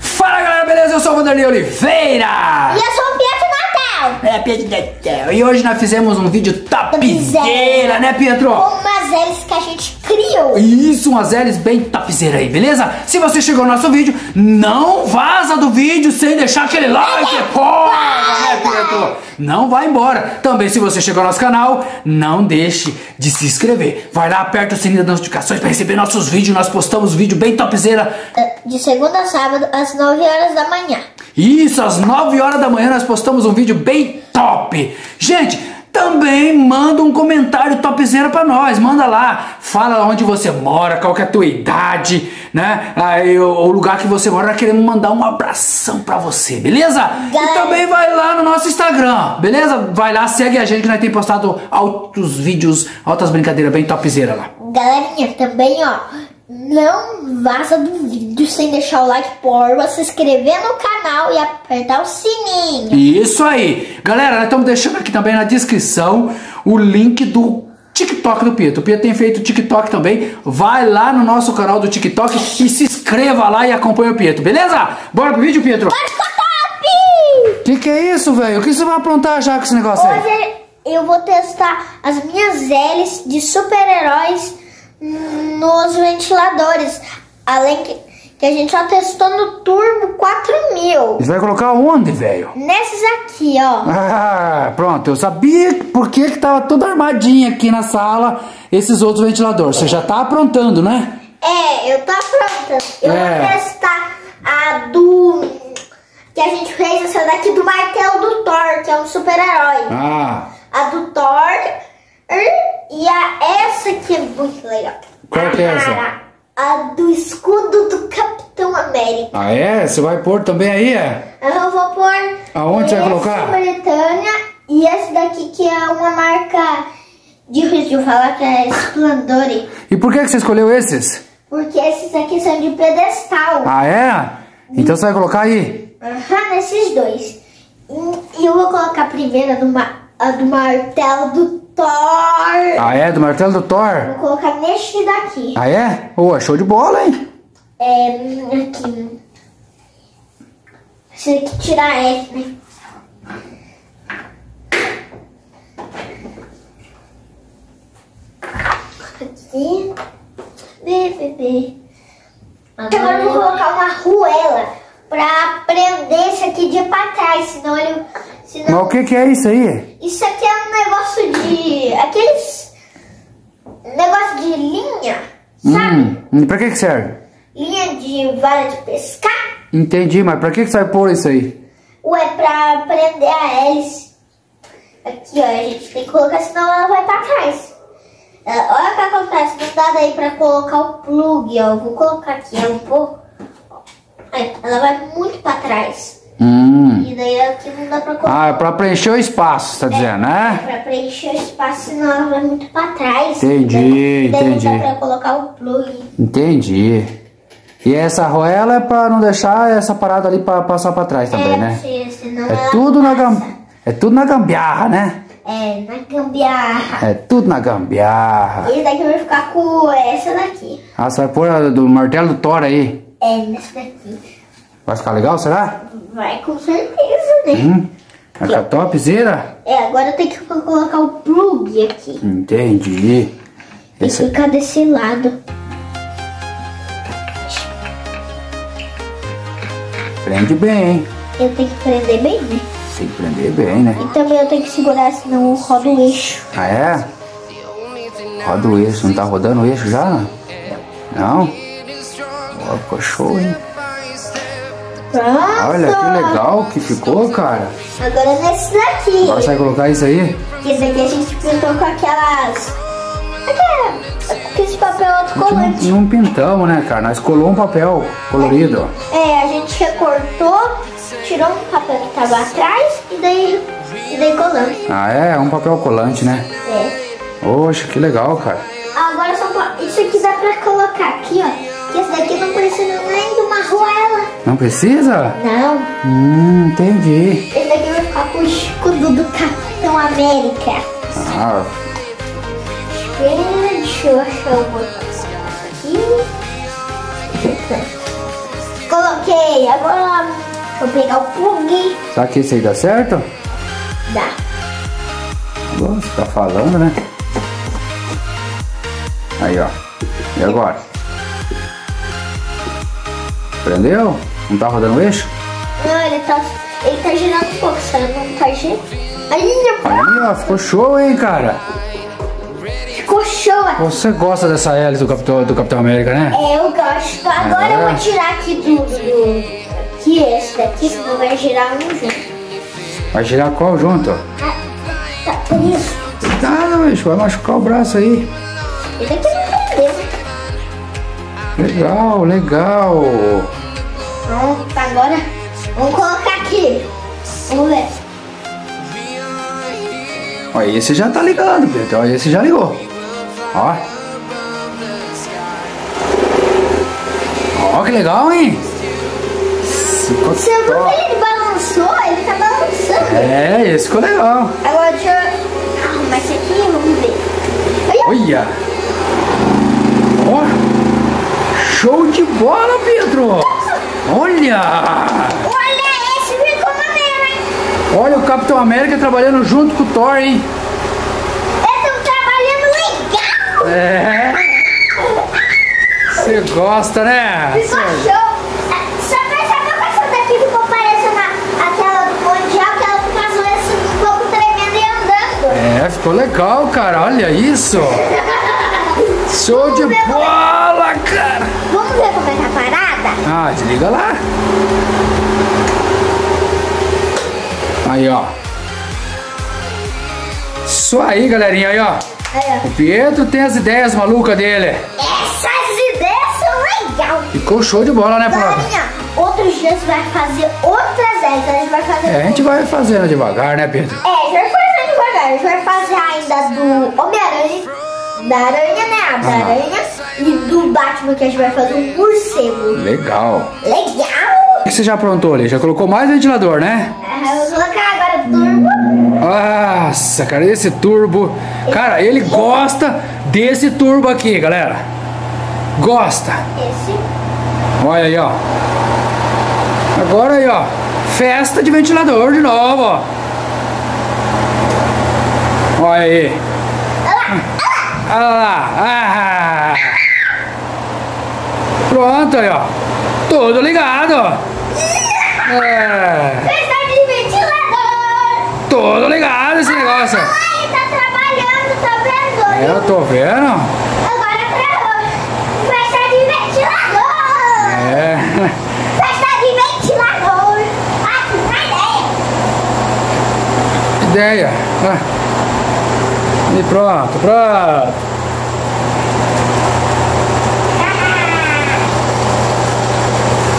Fala galera, beleza? Eu sou o Vanderlei Oliveira. E eu sou o Pietro Natal. É, Pietro Natal. E hoje nós fizemos um vídeo topzera, né, Pietro? Com umas hélices que a gente Isso, umas L's bem topzera aí, beleza? Se você chegou no nosso vídeo, não vaza do vídeo sem deixar aquele like, porra, né, Pietro? Não vai embora. Também, se você chegou no nosso canal, não deixe de se inscrever. Vai lá, aperta o sininho das notificações para receber nossos vídeos. Nós postamos vídeo bem topzera De segunda a sábado, às 9 horas da manhã. Isso, às 9 horas da manhã nós postamos um vídeo bem top. Gente, também manda um comentário topzera pra nós. Manda lá, fala onde você mora, qual que é a tua idade, né? Aí, o, o lugar que você mora, queremos mandar um abração pra você, beleza? E também vai lá no nosso Instagram, beleza? Vai lá, segue a gente que nós temos postado altos vídeos, altas brincadeiras bem topzera lá. Galerinha, também, ó, não vaza do vídeo sem deixar o like, por se inscrever no canal e apertar o sininho. Isso aí. Galera, nós estamos deixando aqui também na descrição o link do TikTok do Pietro. O Pietro tem feito TikTok também. Vai lá no nosso canal do TikTok e se inscreva lá e acompanha o Pietro, beleza? Bora pro vídeo, Pietro? Top! Que que é isso, velho? O que você vai aprontar já com esse negócio aí? Hoje eu vou testar as minhas L's de super-heróis nos ventiladores. Além que, que a gente já testou no Turbo 4000. Você vai colocar onde, velho? Nesses aqui, ó. Ah, pronto. Eu sabia por que tava tudo armadinho aqui na sala esses outros ventiladores. Você já tá aprontando, né? É, eu tô pronta. Eu É. vou testar a do. Que a gente fez essa daqui do martelo do Thor, que é um super-herói. Ah, A do Thor. E a essa aqui é muito legal. Qual que é essa? A do escudo do Capitão América. ah é? Você vai pôr também aí, é? Eu vou pôr. Aonde você vai colocar? Britânia e esse daqui que é uma marca difícil de falar que é Splendore. E por que que você escolheu esses? Porque esses aqui são de pedestal. Ah, é? Então você vai colocar aí? Aham, nesses dois. E eu vou colocar a primeira do, ma a do martelo do Thor. Ah, é? Do martelo do Thor? Vou colocar neste daqui. Ah, é? Ô, show de bola, hein? É, aqui. Você tem que tirar F, né? Aqui. Bê, bê, bê. Agora eu vou colocar uma ruela pra prender esse aqui de pra trás, senão ele... Mas Senão... o que que é isso aí? Isso aqui é um negócio de... Aqueles... Negócio de linha, sabe? Hum, pra que que serve? Linha de vara de pescar. Entendi, mas pra que que vai pôr isso aí? Ué, pra prender a hélice. Aqui, ó, a gente tem que colocar, senão ela vai pra trás. Ela- olha o que acontece, não dá daí pra colocar o plug, ó. Eu vou colocar aqui, eu vou... Aí, ela vai muito pra trás. Hum. E daí aqui não dá pra colocar. Ah, é pra preencher o espaço, tá dizendo, É né? pra preencher o espaço, senão ela vai muito pra trás. Entendi, daí, daí entendi. não dá pra colocar o plug. Entendi. E essa arruela é pra não deixar essa parada ali pra passar pra trás também, é, né? se- senão É tudo na passa. gam... É tudo na gambiarra, né? É, na gambiarra. É tudo na gambiarra. Esse daqui vai ficar com essa daqui. Ah, você vai pôr a do martelo do Thor aí. É, nessa daqui. Vai ficar legal, será? Vai com certeza, né? Hum. Vai ficar topzera? É, agora eu tenho que colocar o plug aqui. Entendi. E Esse... ficar desse lado. Prende bem, hein? Eu tenho que prender bem, né? Tem que prender bem, né? E também eu tenho que segurar, senão eu rodo o eixo. Ah, é? Roda o eixo. Não tá rodando o eixo já? Não? Ó, ficou show, hein? Pronto. Olha que legal que ficou, cara. Agora é nesse daqui. Agora você vai colocar isso aí? Esse daqui a gente pintou com aquelas... Aquela... Aquele papel autocolante. não, não pintamos, né, cara? Nós colou um papel colorido, ó. É, a gente recortou, tirou um papel que tava atrás e daí, e daí colamos. Ah, é? Um papel colante, né? É. Oxe, que legal, cara. Agora só isso aqui dá pra colocar aqui, ó. Precisa nem de uma ruela. Não precisa? Não. Hum, entendi. Esse daqui vai ficar com o escudo do Capitão América. Ah, Deixa eu achar botão aqui. Peguei. Agora vou pegar o plug. Será que esse aí dá certo? Dá. Você tá falando, né? Aí, ó. E agora? Prendeu? Não tá rodando o eixo? Não, ele tá, ele tá girando um pouco, só não tá girando. Aí, Aí, ó, ficou show, hein, cara? ficou show. Você gosta dessa hélice do Capitão, do Capitão América, né? É, eu gosto. Agora eu vou tirar aqui do, do aqui esse daqui, senão vai girar um junto. Vai girar qual junto? Ah, tá, por isso. Nada, bicho, vai machucar o braço aí. Ele aqui não prendeu. Legal, legal. Pronto, agora vamos colocar aqui. Vamos ver. Ó, esse já tá ligando, Pedro. Ó, esse já ligou. Ó. Ó, que legal, hein? Ficou Você viu que ele balançou? Ele tá balançando. É, esse ficou legal. Agora deixa eu arrumar esse aqui vamos ver. Olha, Olha. Ó. Show de bola, Pedro. Olha. olha esse ficou maneiro, hein? Olha o Capitão América trabalhando junto com o Thor, hein? Eles trabalhando legal. É. Você gosta, né? Ficou show. É, Só percebeu que essa daqui ficou parecendo aquela do Mundial, que ela às vezes um pouco tremendo e andando. É, ficou legal, cara. Olha isso. Show de bola, cara. Vamos ver como é que tá parada? Ah, desliga lá. Aí, ó. Isso aí, galerinha. Aí, ó. Aí, O Pietro tem as ideias malucas dele. Essas ideias são legais. Ficou show de bola, né? Galerinha, outros dias vai fazer outras ideias. A gente vai fazer. É, a gente vai fazendo devagar, né, Pedro? É, a gente vai fazer devagar. A gente vai fazer ainda do Homem-Aranha. Da aranha, né? Da Ah. aranha. E do Batman, que a gente vai fazer um morcego. Legal. Legal! O que você já aprontou ali? Já colocou mais ventilador, né? Ah, eu vou colocar agora o turbo. Nossa, cara, esse turbo. Cara, ele gosta desse turbo aqui, galera. Gosta. Esse. Olha aí, ó. Agora aí, ó. Festa de ventilador de novo, ó. Olha aí. Olha lá. Ah. Pronto aí, ó. Tudo ligado. É. Festa de ventilador! Tudo ligado esse negócio. Ai, tá trabalhando, tá vendo? É, eu tô vendo. Agora travou. Festa de ventilador! É. Festa de ventilador! Ai, que ideia! Ideia. Ah. E pronto, pronto.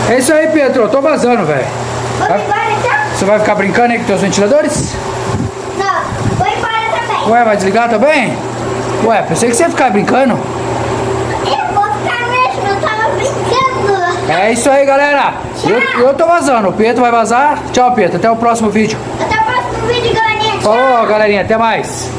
É isso aí, Pedro. Eu tô vazando, velho. Vamos embora então? Você vai ficar brincando aí com teus ventiladores? Não, vou embora também. Ué, vai desligar também? Ué, pensei que você ia ficar brincando. Eu vou ficar mesmo, eu tava brincando. É isso aí, galera. Eu, eu tô vazando. O Pedro vai vazar. Tchau, Pedro. Até o próximo vídeo. Até o próximo vídeo, galerinha. Tchau. Falou, galerinha. Até mais.